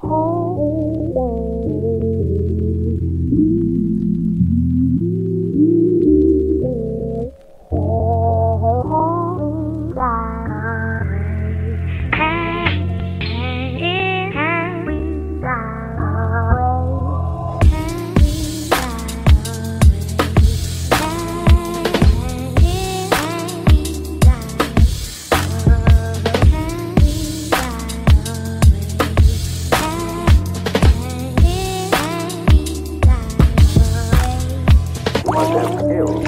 Oh. Eu